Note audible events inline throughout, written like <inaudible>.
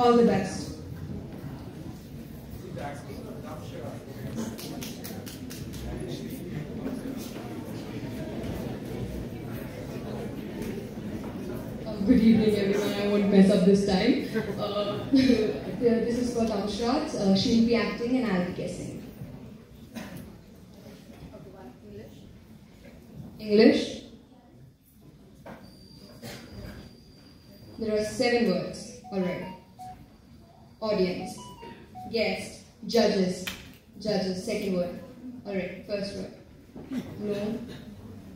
All the best. Good evening, everyone. I won't mess up this time. Uh, <laughs> this is for Kamshrat. Uh, she'll be acting and I'll be guessing. English. There are seven words already. Audience, guest, judges, judges. Second word. Alright, first word. No,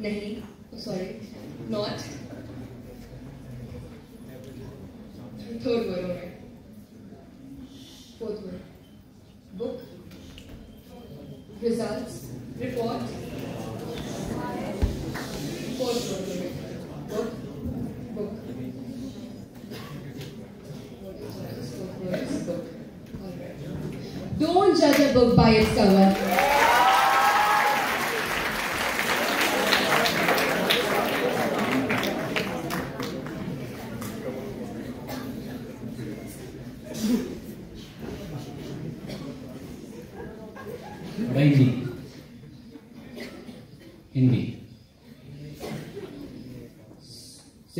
nahi. Oh, sorry, not. Third word, alright. Fourth word. Book. Results. Report. Fourth word, alright. Book. Book. What is that? This fourth word is book. Alright. Don't judge book by its cover.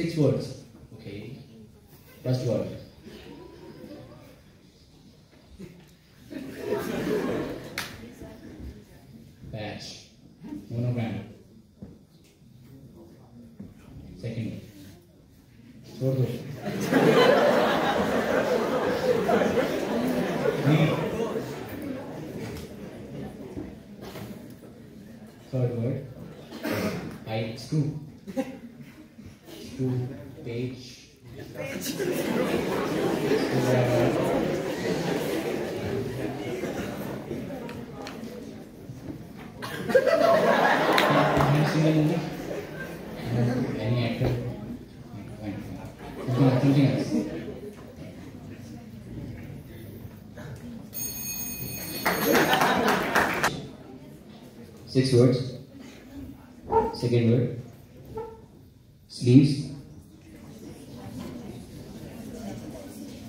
Six words. Okay. First word. Batch monogram second Read. Third word. I screw. Screw page. six words. Second word. Sleeves.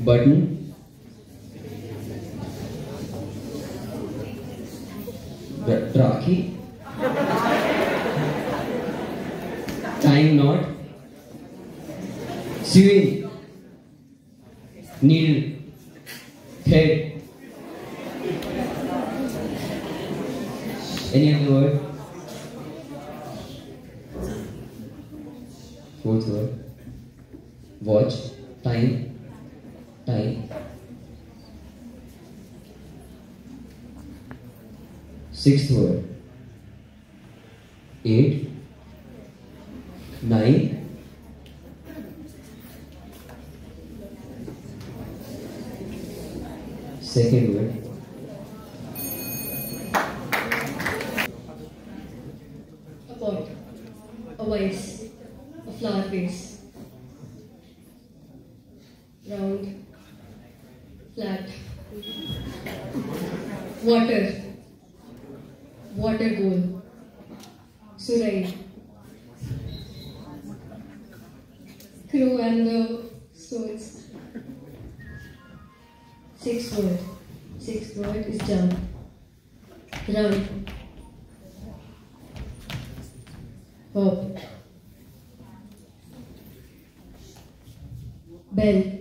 Button. Rakhi time knot sewing needle thread Any other word? Fourth word. Watch. Time. Time. Sixth word. Eight. Nine. Second word. Round, flat. Water, water bowl. Surai. Crow and the stones. Sixth word. Sixth word is jump. Run. Hop. Bell.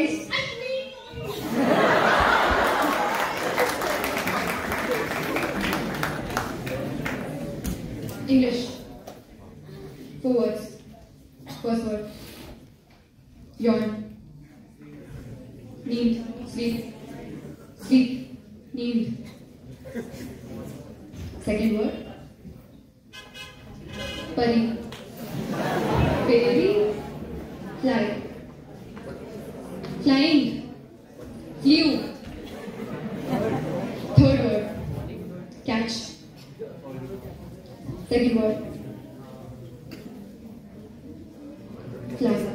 English. Four words. First word. Yawn. Need. Sleep. Sleep. Need. Second word. Pari. Baby. Fly. Flying. Flew. Second word. Plaza.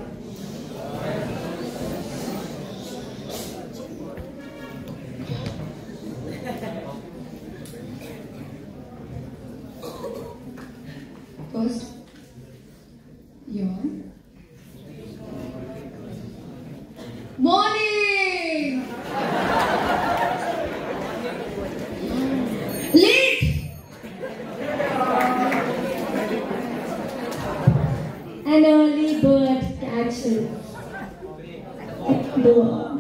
First, An early bird catches the worm.